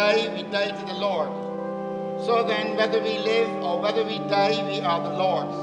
die, we die to the Lord. So then, whether we live or whether we die, we are the Lord's.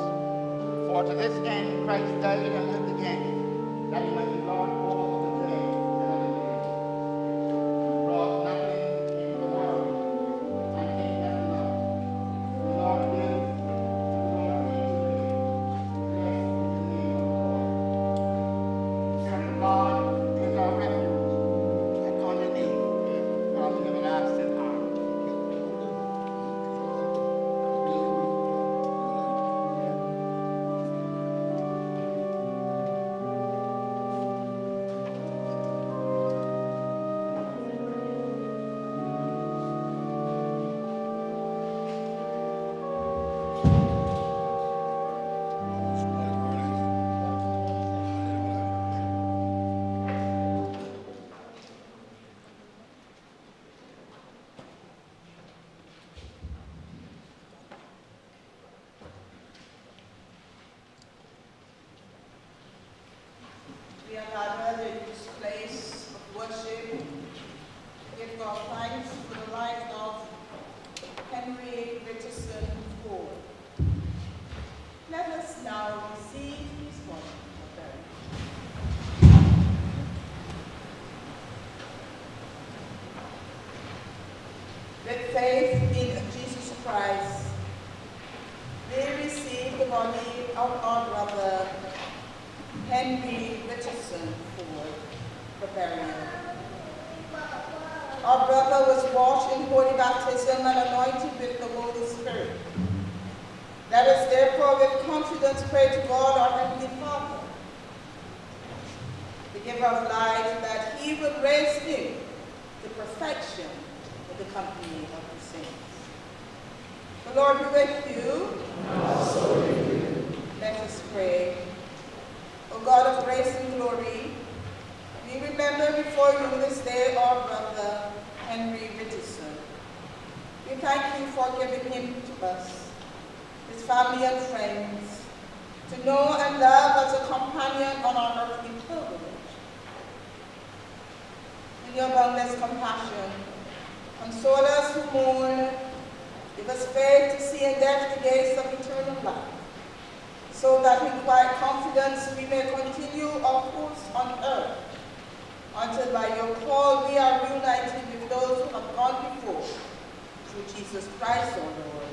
for giving him to us, his family and friends, to know and love as a companion on our earthly pilgrimage. In your boundless compassion, console us who mourn, give us faith to see in death the gates of eternal life, so that in quiet confidence we may continue our course on earth, until by your call we are reunited with those who have gone before, through Jesus Christ, our Lord.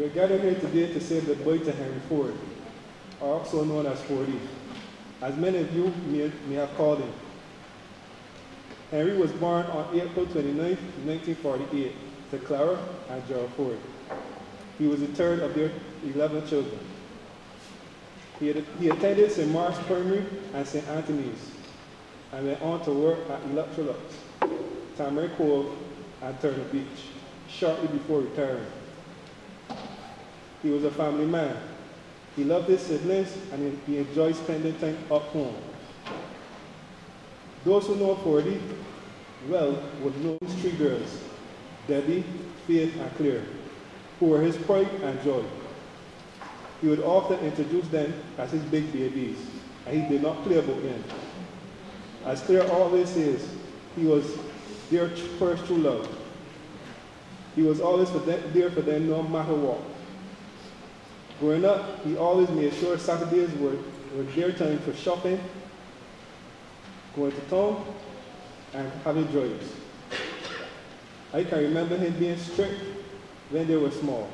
We are gathered here today to goodbye to Henry Forde, also known as Fordy, as many of you may, may have called him. Henry was born on April 29, 1948, to Clara and Gerald Forde. He was the third of their 11 children. He, had, he attended St. Mark's Primary and St. Anthony's and went on to work at Electrolux, Tamarind Cove, and Turner Beach, shortly before retiring. He was a family man. He loved his siblings and he, enjoyed spending time up home. Those who know Fordy well would know his three girls, Debbie, Faith, and Claire, who were his pride and joy. He would often introduce them as his big babies, and he did not play about them. As Claire always says, he was their first true love. He was always for them, there for them no matter what. Growing up, he always made sure Saturdays were, were their time for shopping, going to town, and having drives. I can remember him being strict when they were small.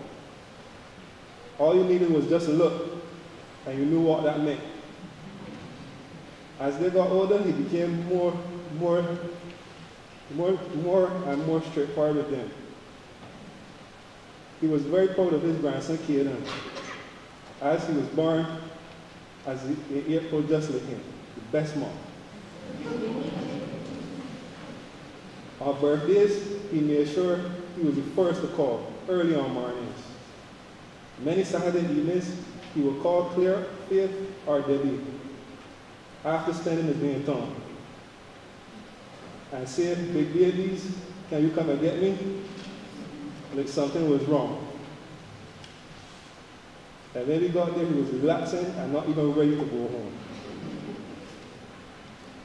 All you needed was just a look, and you knew what that meant. As they got older, he became more, more, more, more and more straightforward with them. He was very proud of his grandson, Caden, as he was born as an April just like him, the best mom. On birthdays, he made sure he was the first to call early on mornings. Many Saturday evenings, he would call Claire, Faith, or Debbie after spending the day in town and say, big babies, can you come and get me? Like something was wrong. And when we got there, he was relaxing and not even ready to go home.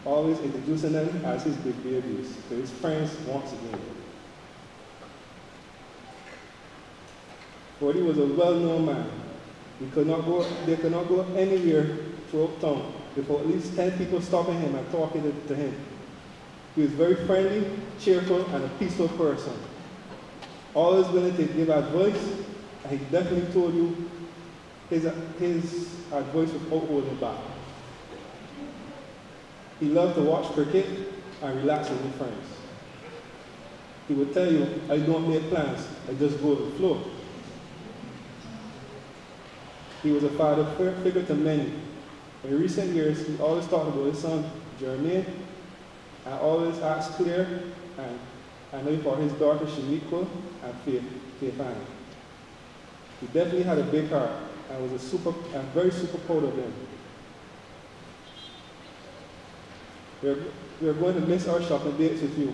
Always introducing them as his big babies to his friends once again. For he was a well-known man. He could not go, they could not go anywhere throughout town before at least 10 people stopping him and talking to, to him. He was very friendly, cheerful, and a peaceful person. Always willing to give advice, and he definitely told you his, his advice without holding back. He loved to watch cricket and relax with his friends. He would tell you, I don't make plans, I just go with the flow. He was a father figure to many. In recent years, he always talked about his son, Jermaine, and always asked Claire and I know for his daughter, Shaniqua, and Faith, Faith Ann. He definitely had a big heart and was a super, and very super proud of him. We're, we're going to miss our shopping dates with you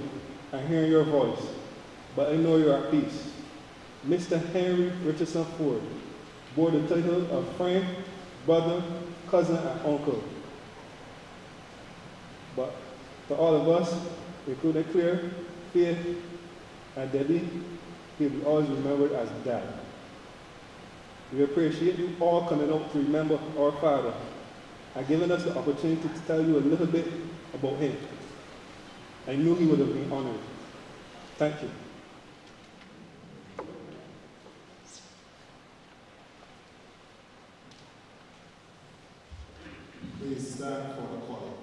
and hearing your voice, but I know you're at peace. Mr. Henry Richardson Forde bore the title of friend, brother, cousin, and uncle. But to all of us, including Claire, Faith, and Debbie, he'll always be remembered as dad. We appreciate you all coming out to remember our father and giving us the opportunity to tell you a little bit about him. I knew he would have been honored. Thank you. Please stand for the choir.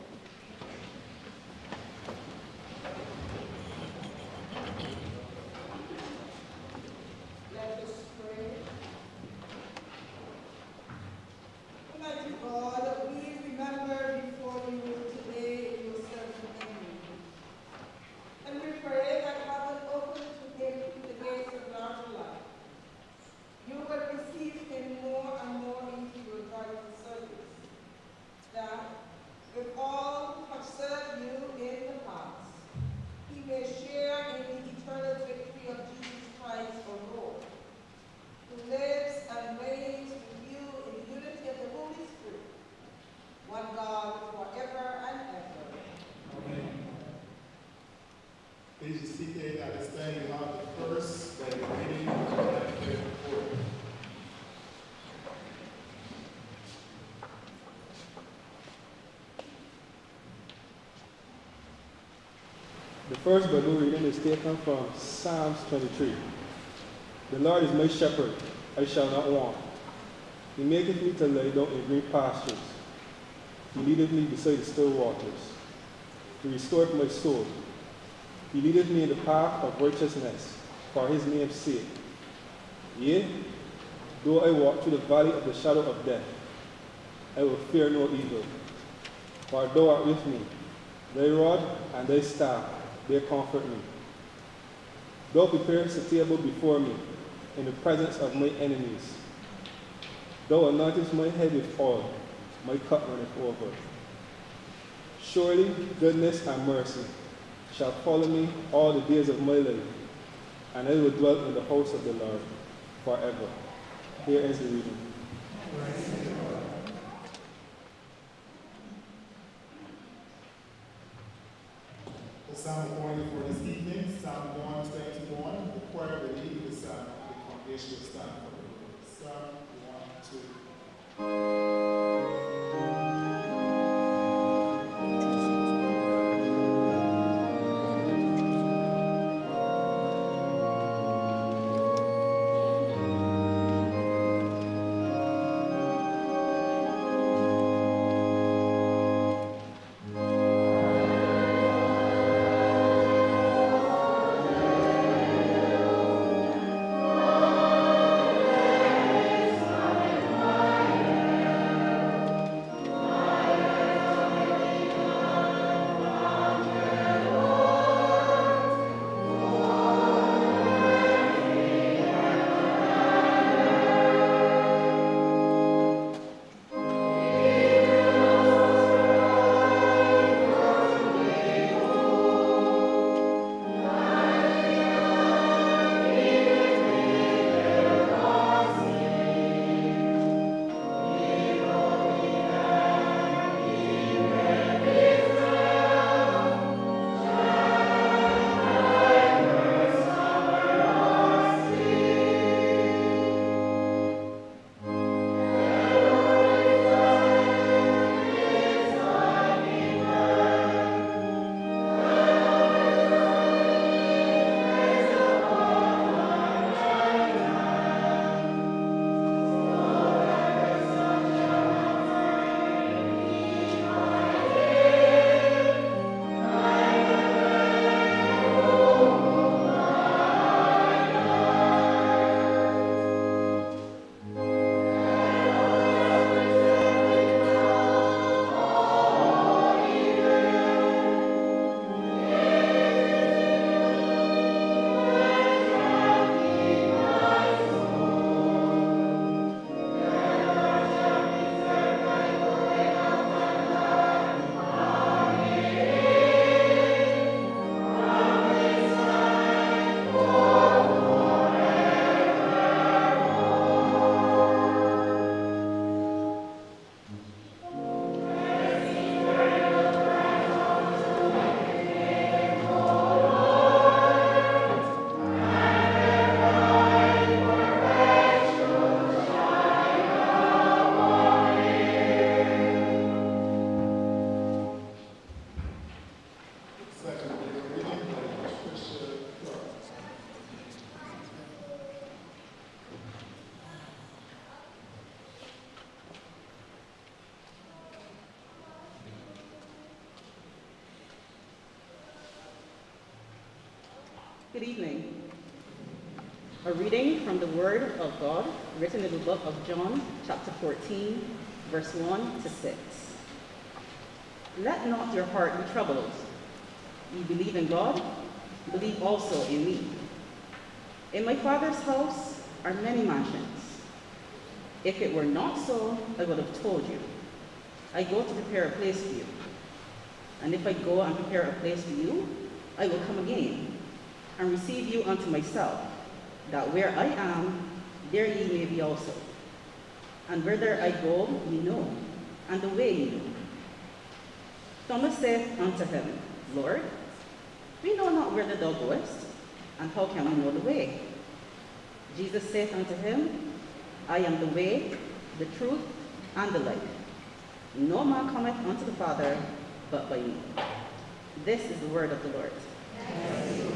Let us pray. Almighty God, we remember before you today your servant Henry. And we pray that having opened The first Bible reading is taken from Psalms 23. The Lord is my shepherd, I shall not want. He maketh me to lie down in green pastures. He leadeth me beside the still waters. He restoreth my soul. He leadeth me in the path of righteousness for his name's sake. Yea, though I walk through the valley of the shadow of death, I will fear no evil. For thou art with me, thy rod and thy staff, they comfort me. Thou preparest a table before me in the presence of my enemies. Thou anointest my head with oil, my cup runneth over. Surely goodness and mercy shall follow me all the days of my life, and I will dwell in the house of the Lord forever. Here is the reading. The psalm Good evening. A reading from the Word of God written in the book of John, chapter 14, verse 1 to 6. Let not your heart be troubled. You believe in God, believe also in me. In my Father's house are many mansions. If it were not so, I would have told you. I go to prepare a place for you. And if I go and prepare a place for you, I will come again and receive you unto myself, that where I am, there ye may be also. And whither I go, ye know, and the way ye know. Thomas saith unto him, Lord, we know not whither thou goest, and how can we know the way? Jesus saith unto him, I am the way, the truth, and the life. No man cometh unto the Father but by me. This is the word of the Lord. Hymn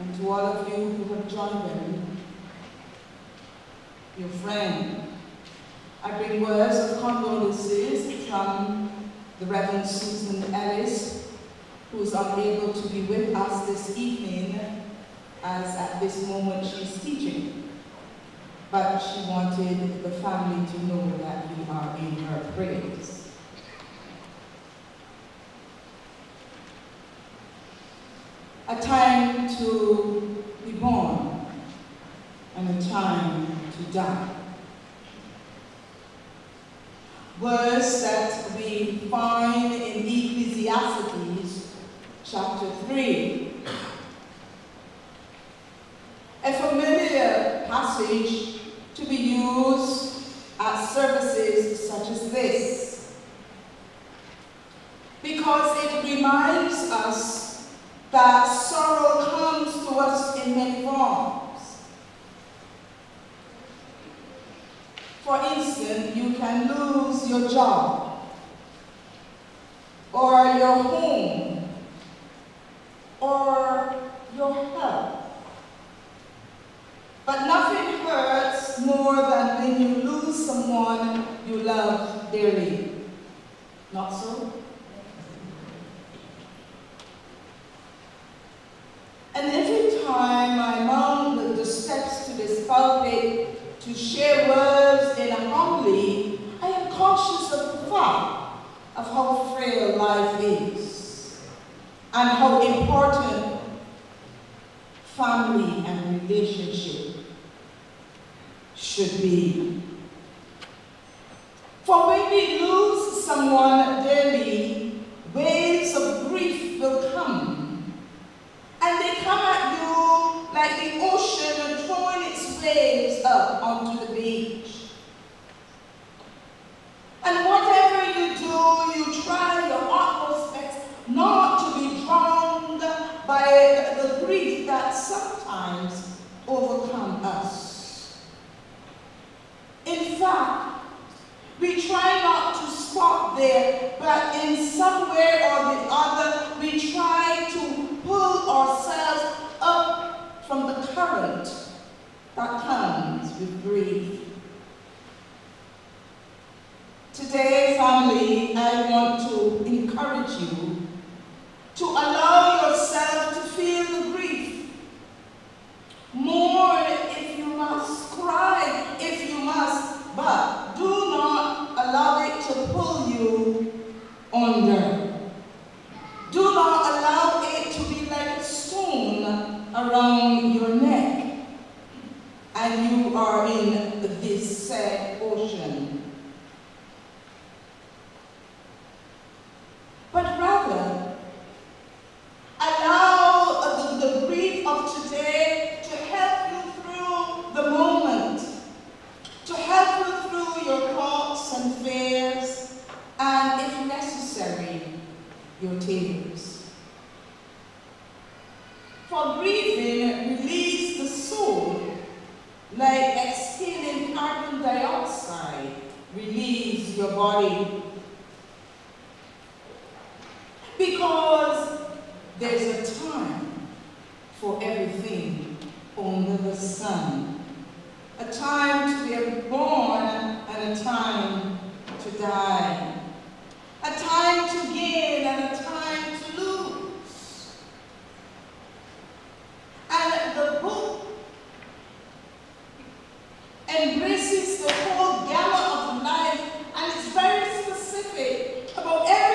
and to all of you who have joined them, your friend. I bring words of condolences from the Reverend Susan Ellis, who is unable to be with us this evening, as at this moment she's teaching. But she wanted the family to know that we are in her prayers. A time to be born and a time to die. Words that we find in Ecclesiastes chapter 3. A familiar passage to be used at services such as this. Because it reminds us that sorrow comes to us in many forms. For instance, you can lose your job, or your home, or your health. But nothing hurts more than when you lose someone you love dearly. Not so? And every time I mount the steps to this pulpit to share words in a homily, I am conscious of the fact of how frail life is and how important family and relationship should be. For when we lose someone dearly, waves of grief will come. And they come at you like the ocean throwing its waves up onto the beach. And whatever you do, you try your utmost best not to be drowned by the grief that sometimes overcome us. In fact, we try not to stop there, but in some way or the other, we try to pull ourselves up from the current that comes with grief. Today, family, I want to encourage you to allow yourself to feel the grief. Mourn if you must, cry if you must, but do not allow it to pull you under. Do not allow it to be stone around your neck and you are in this sad ocean. But rather, allow the, the grief of today to help you through the moment, to help you through your thoughts and fears, and if necessary, your tears. For breathing release the soul like exhaling carbon dioxide release your body because there's a time for everything under the sun. A time to be born and a time to die. A time to gain and a time to lose. And the book embraces the whole gamut of life and it's very specific about everything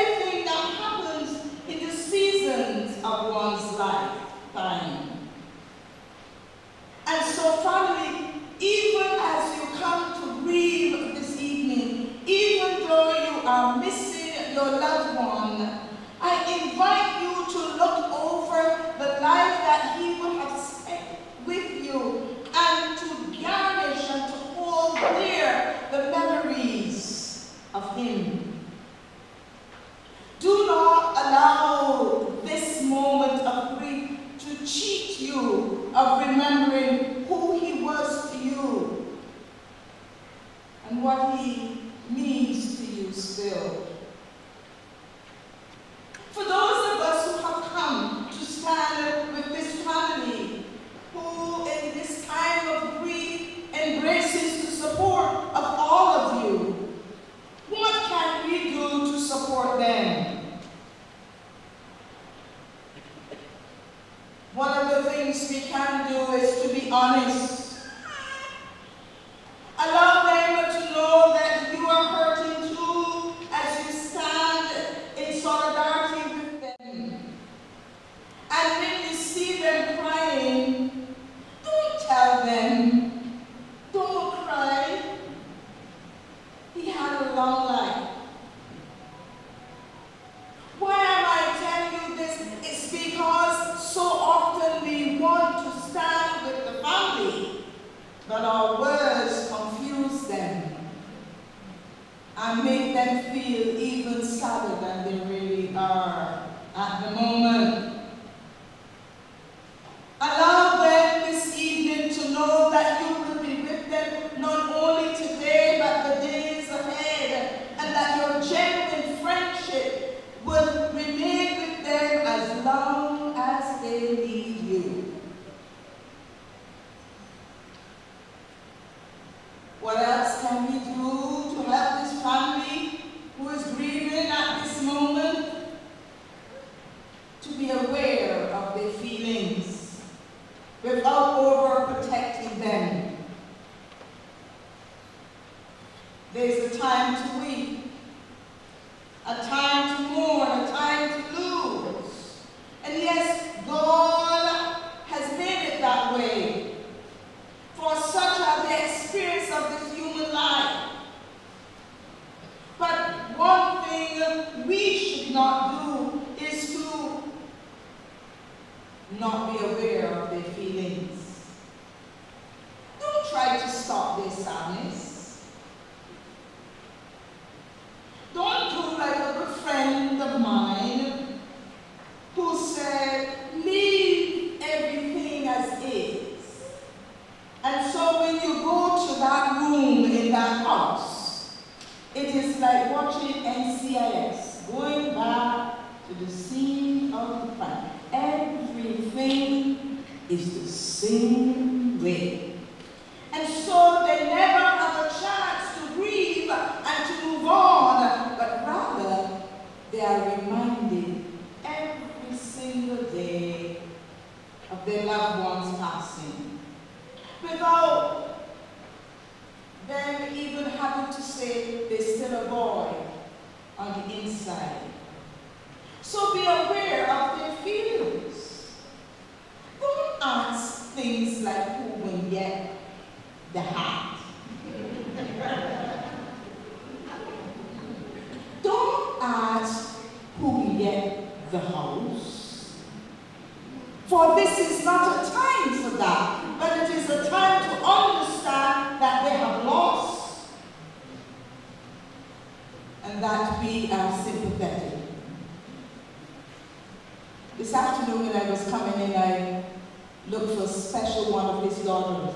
that we are sympathetic. This afternoon when I was coming in, I looked for a special one of his daughters.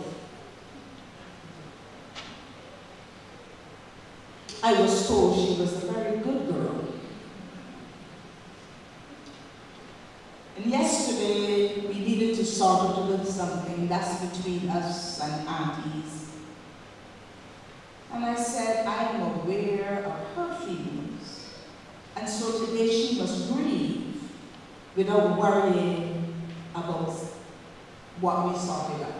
I was told she was a very good girl. And yesterday, we needed to sort of do something that's between us and aunties. And I said, I am aware of her and so today she must grieve without worrying about what we saw about.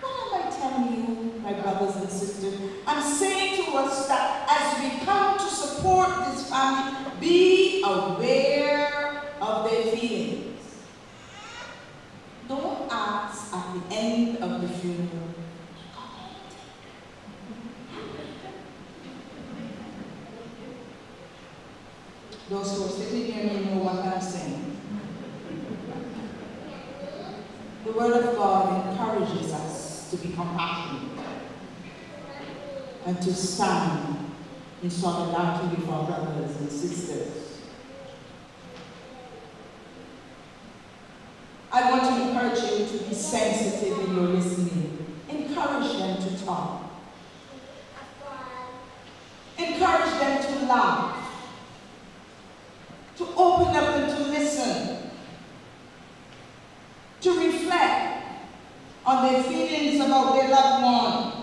What am I telling you, my brothers and sisters? I'm saying to us that as we come to support this family, be aware of their feelings. Don't ask at the end of the funeral Those who are sitting here may know what I'm saying. The Word of God encourages us to be compassionate and to stand in solidarity with our brothers and sisters. I want to encourage you to be sensitive in your listening. Encourage them to talk. Encourage them to laugh to open up and to listen, to reflect on their feelings about their loved one,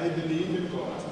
I believe in God,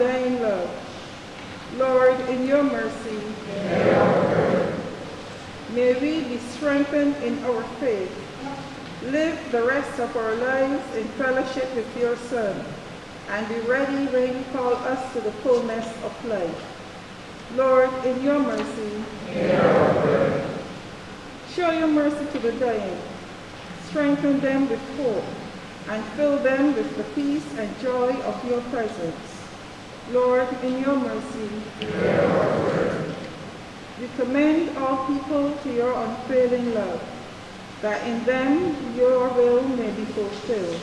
undying love. Lord, in your mercy, may we be strengthened in our faith. Live the rest of our lives in fellowship with your Son, and be ready when you call us to the fullness of life. Lord, in your mercy, show your mercy to the dying. Strengthen them with hope, and fill them with the peace and joy of your presence. Lord, in your mercy, we commend all people to your unfailing love, that in them your will may be fulfilled.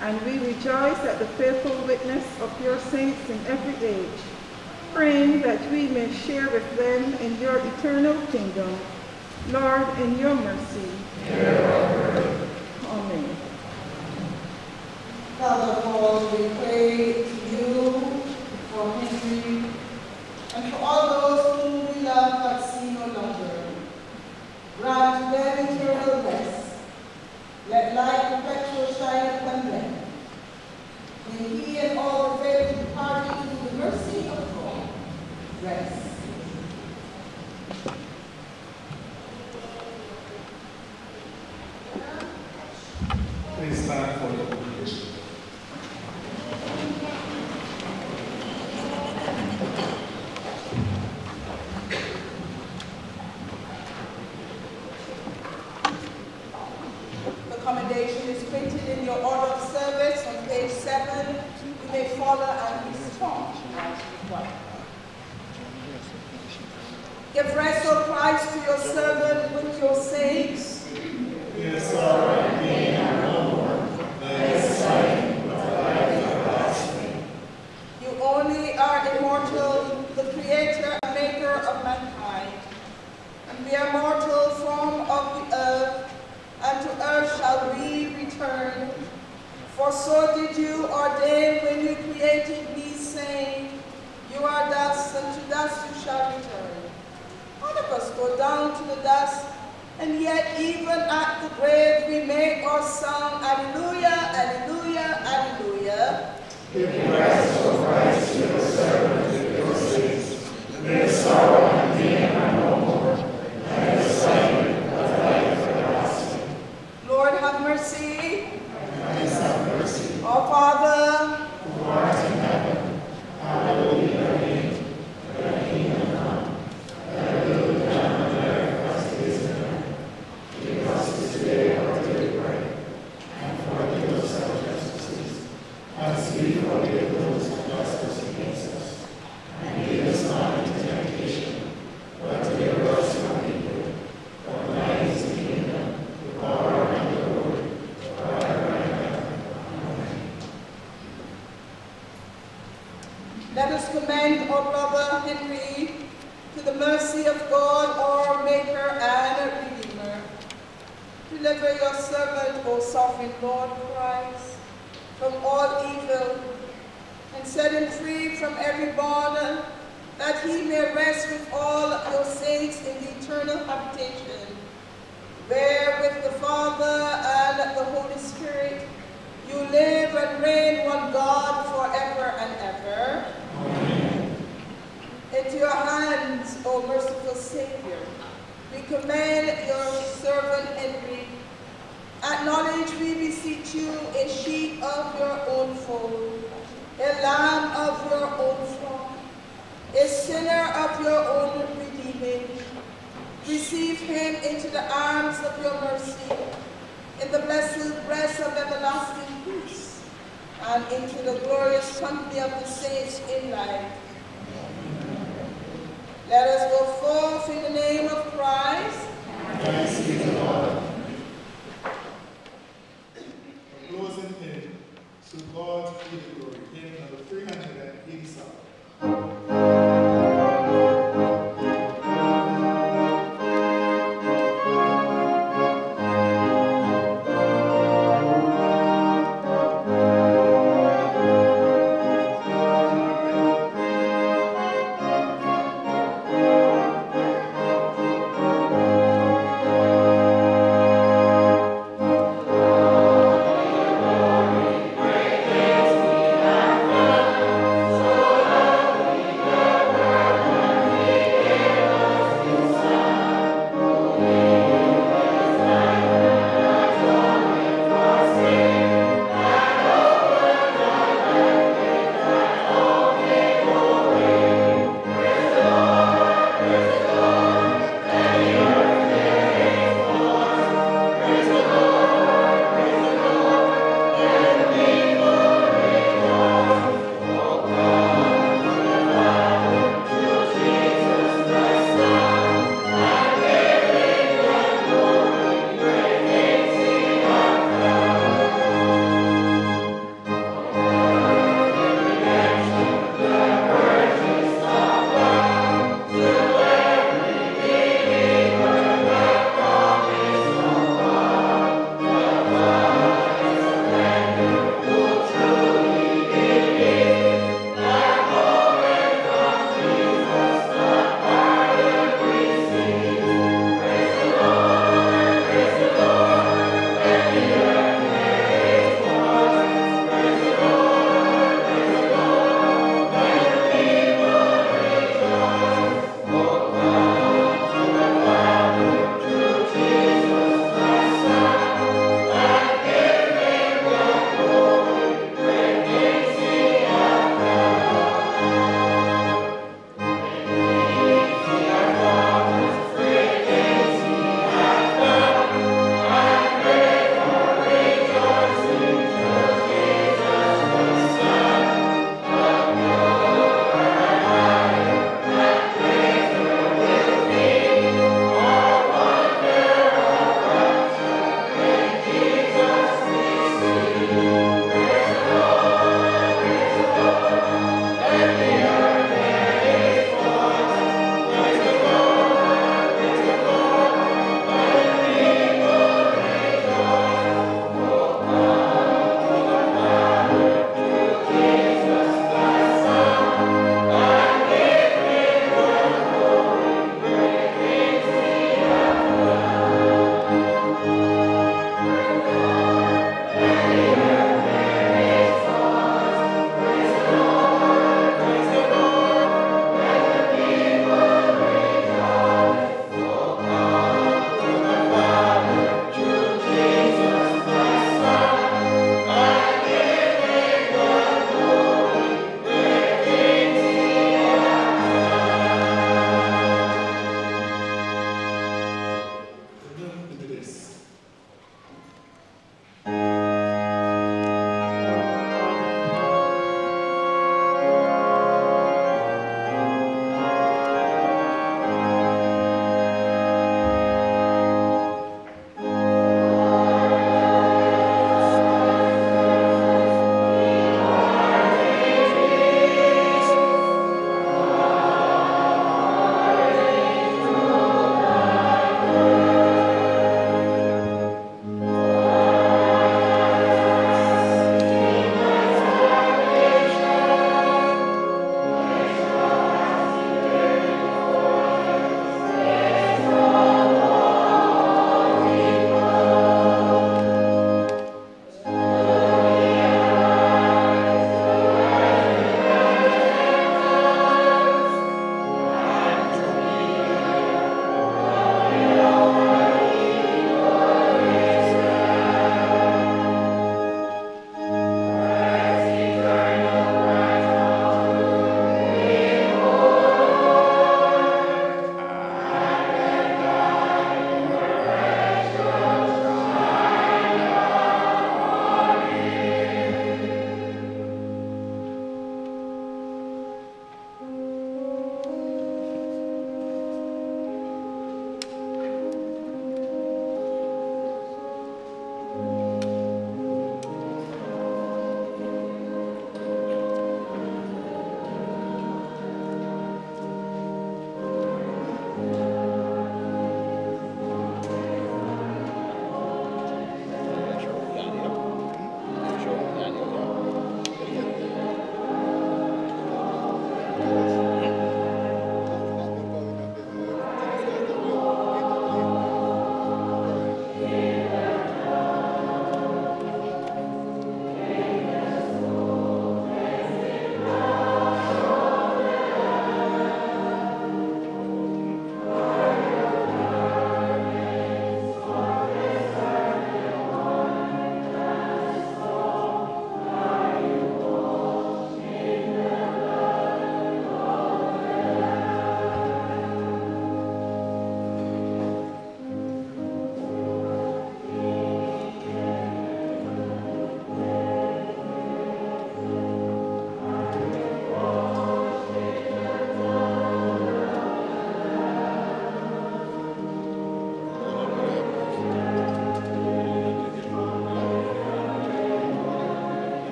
And we rejoice at the faithful witness of your saints in every age, praying that we may share with them in your eternal kingdom. Lord, in your mercy. Amen. Father Paul, we pray to you for Henry and for all those whom we love but see no longer. Grant them eternal rest. Let light perpetual shine upon them. May he and all the faithful departed through the mercy of God rest. Commendation is printed in your order of service on page seven. You may follow and respond as required. Give rest, O Christ, to your servant with your saints. Yes, our King and Lord, You only are immortal, the creator and maker of mankind. And we are mortal, form of the earth, and to earth shall we return. For so did you ordain when you created me, saying, You are dust, and to dust you shall return. All of us go down to the dust, and yet even at the grave we make our song, Alleluia, Alleluia, Alleluia. Lord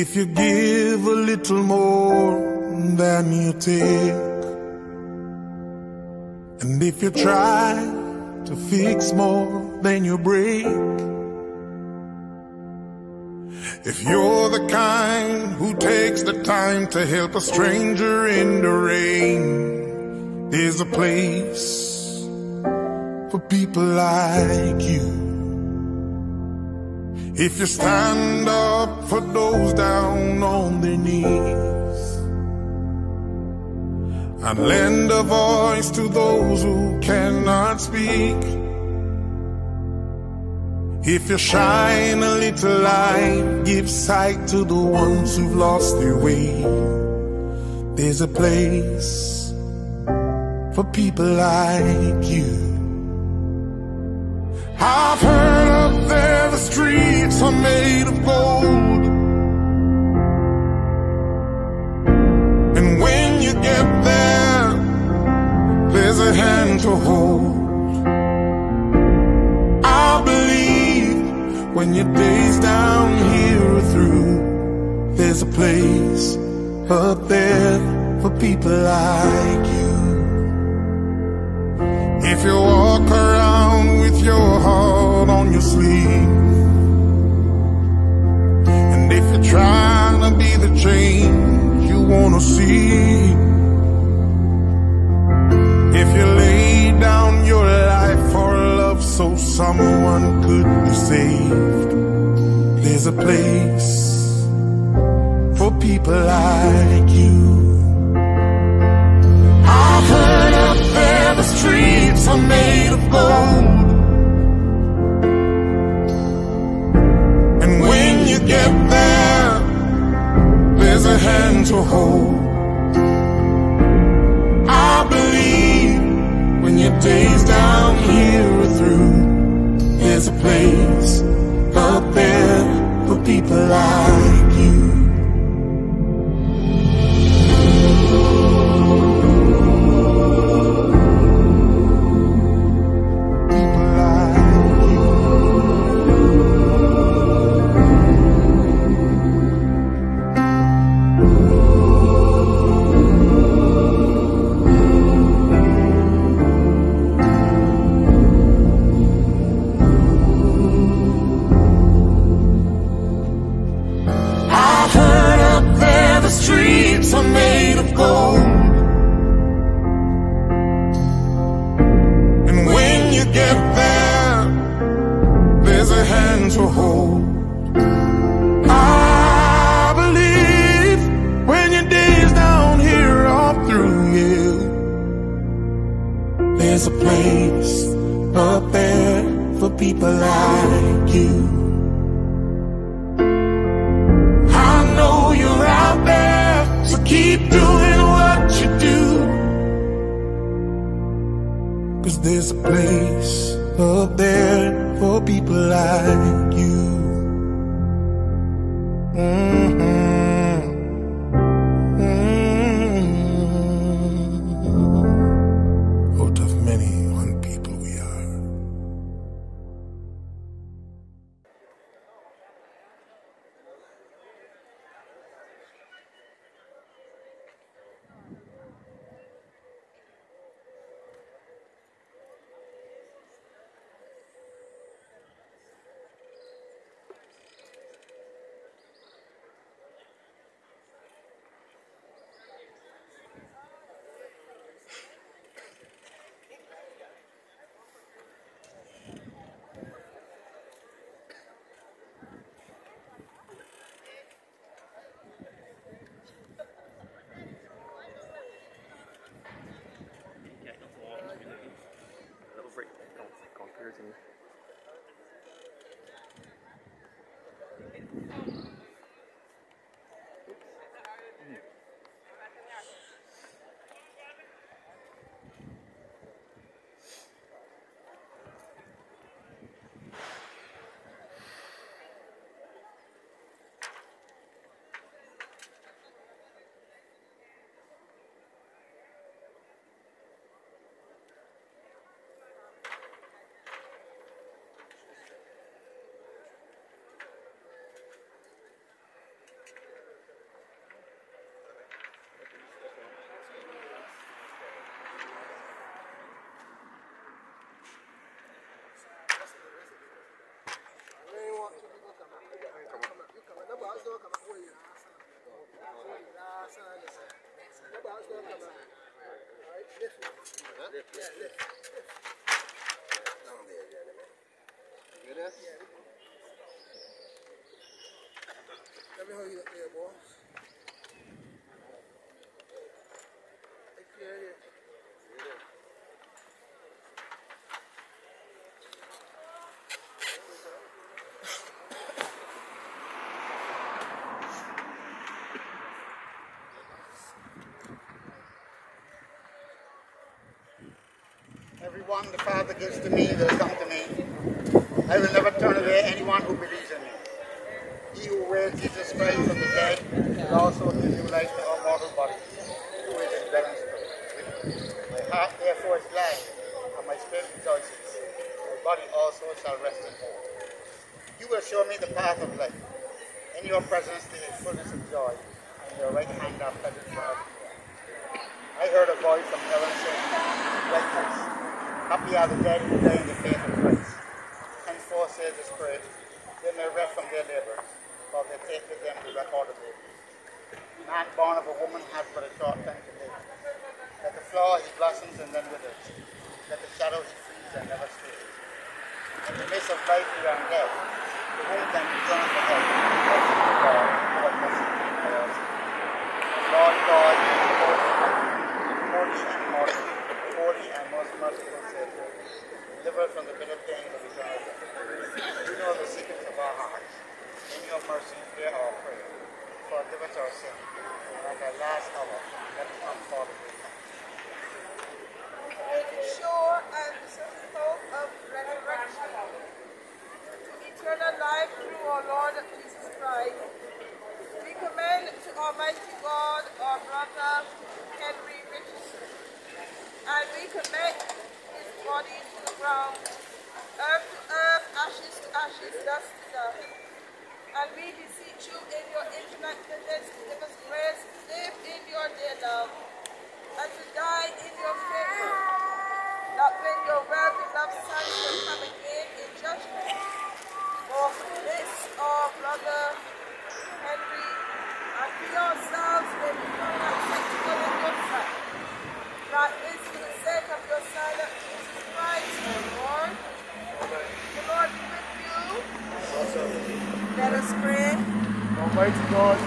If you give a little more than you take, and if you try to fix more than you break, if you're the kind who takes the time to help a stranger in the rain, there's a place for people like you. If you stand voice to those who cannot speak. If you shine a little light, give sight to the ones who've lost their way. There's a place for people like you. Let me hold you up there, boy. Take care of you. Everyone the Father gives to me will come to me. I will never turn away anyone who believes in me. He who raised Jesus Christ from the dead will also give new life to our mortal bodies, who is in spirit. My heart therefore is glad, and my spirit rejoices. My body also shall rest in hope. You will show me the path of life. In your presence there is fullness of joy, and your right hand are pleasant forever. I heard a voice from heaven saying, Righteous, happy are the dead who die in the faith of Christ. Henceforth says the Spirit, they may rest from their labors, for they take with them the record of their. Man born of a woman has but a short time to live. Like the flower he blossoms and then withers. Like the shadow he flees and never stays. In the midst of life we are dead. The womb can return blessed be Lord God, holy and mortal, holy and most merciful Savior, deliver from the bitter pain of eternal death. You know the secrets of our hearts. In your mercy, hear our prayer. Forgive us our sins, and at our last hour, let us away. making sure and resurrection to eternal life through our Lord Jesus Christ. We commend to Almighty God our brother Henry Richardson, and we commit his body ground, earth to earth, ashes to ashes, dust to dust. And we beseech you in your infinite goodness to give us grace to live in your dear love and to die in your favor, that when your well-beloved Son will come again in judgment, for this our brother Henry, and we ourselves may be found acceptable in your sight. Grant this for the sake of your Son, Jesus Christ, our Lord. The Lord be with you. Let us pray. Almighty God,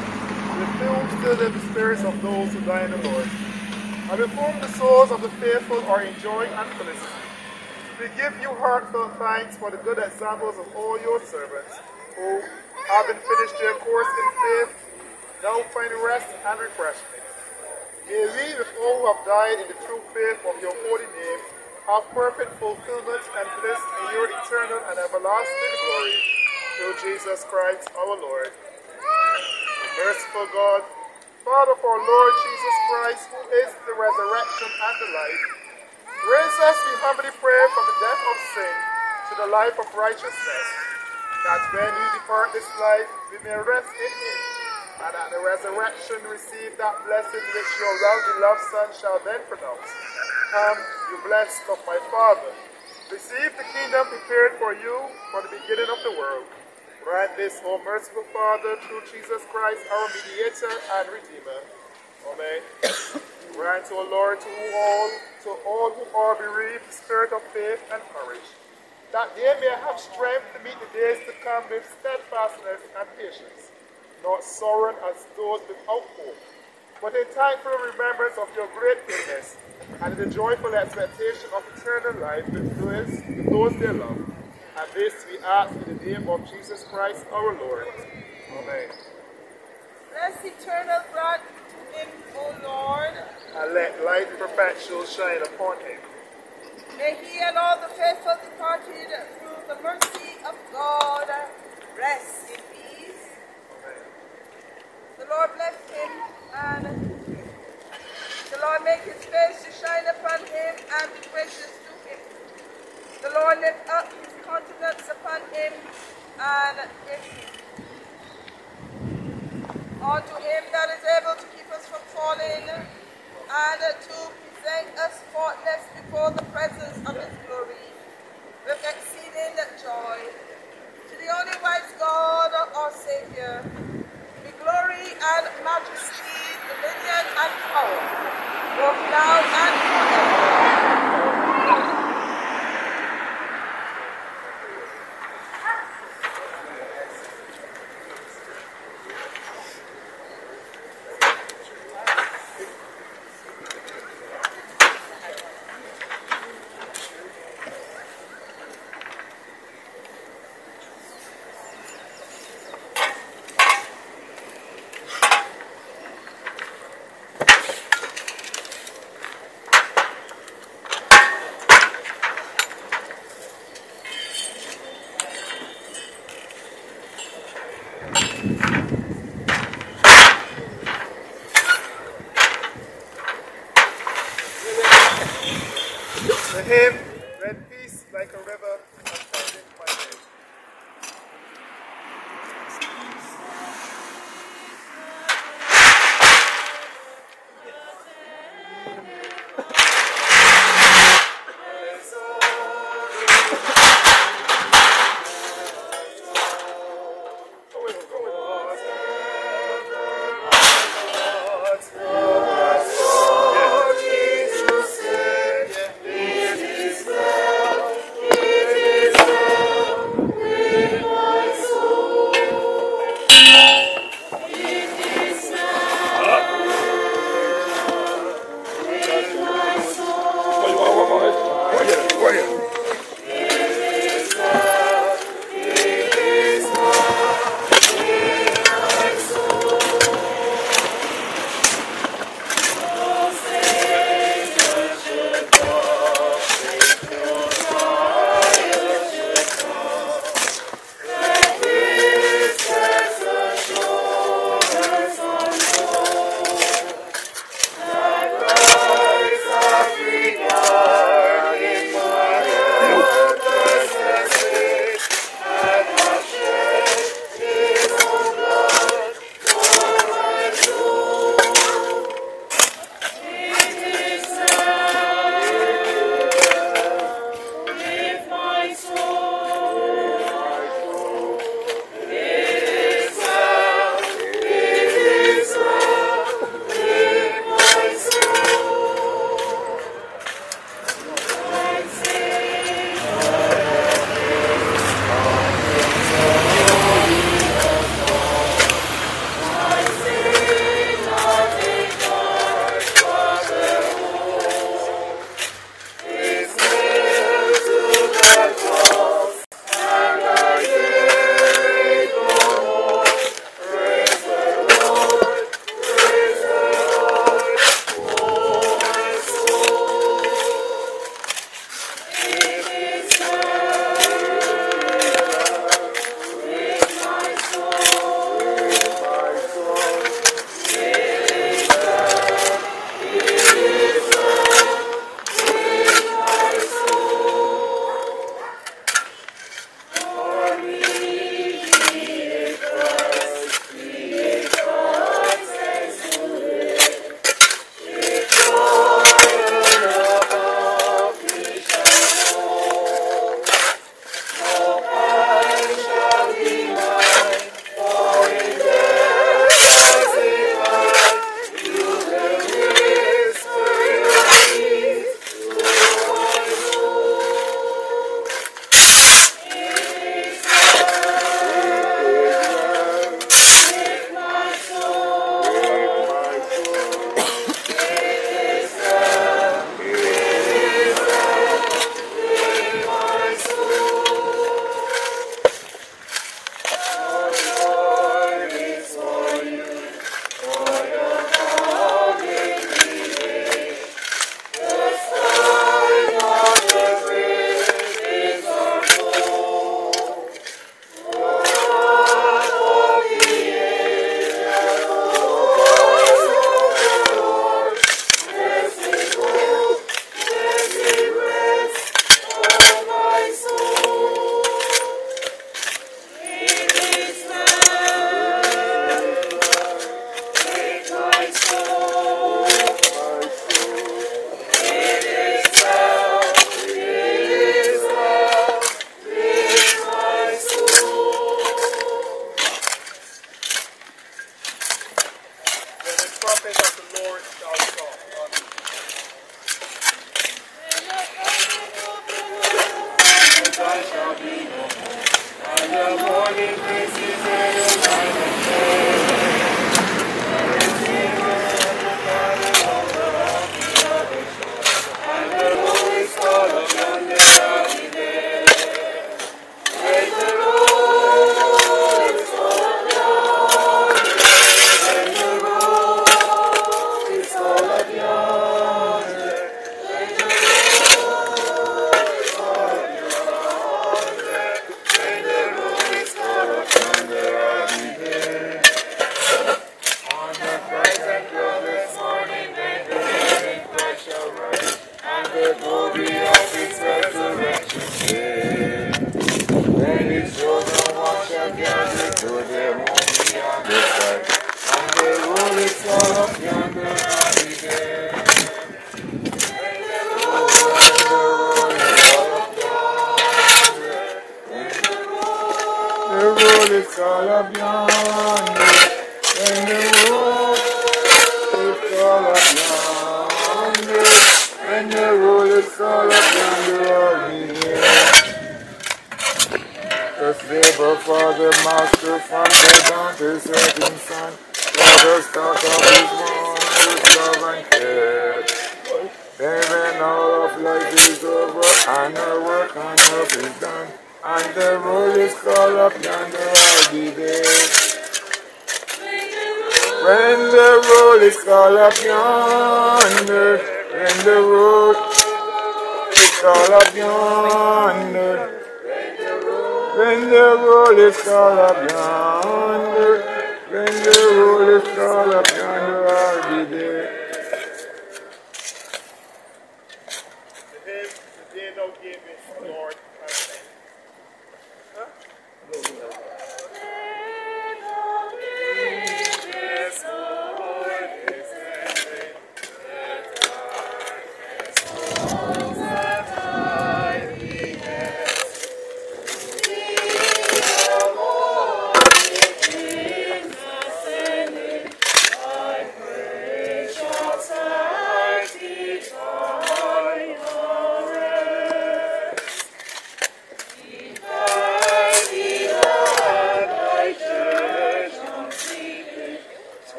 refill still the spirits of those who die in the Lord, and reform the souls of the faithful are enjoying and felicity. We give you heartfelt thanks for the good examples of all your servants, who, having finished their course in faith, now find rest and refreshment. May we, with all who have died in the true faith of your holy name, have perfect fulfillment and bliss in your eternal and everlasting glory. Through Jesus Christ our Lord. Merciful God, Father for our Lord Jesus Christ, who is the resurrection and the life, raise us, we humbly pray, from the death of sin to the life of righteousness, that when we depart this life, we may rest in Him, and at the resurrection receive that blessing which your well-beloved Son shall then pronounce. Come, you blessed of my Father, receive the kingdom prepared for you from the beginning of the world. Grant this, O merciful Father, through Jesus Christ, our mediator and redeemer. Amen. Grant, O Lord, to all, to all who are bereaved, the spirit of faith and courage, that they may have strength to meet the days to come with steadfastness and patience, not sorrowing as those without hope, but in thankful remembrance of your great goodness and in the joyful expectation of eternal life with those, with those they love. And this we ask in the name of Jesus Christ our Lord. Amen. Bless eternal to him, O Lord. And let light perpetual shine upon him. May he and all the faithful departed through the mercy of God rest in peace. The Lord bless him and the Lord make his face to shine upon him and be gracious to him. The Lord lift up confidence upon him and in him. Unto him that is able to keep us from falling and to present us faultless before the presence of his glory with exceeding joy. To the only wise God, our Savior, be glory and majesty, dominion and power, both now and forever.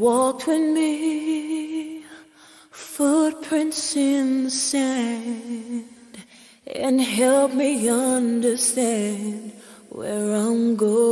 walked with me, footprints in the sand, and helped me understand where I'm going.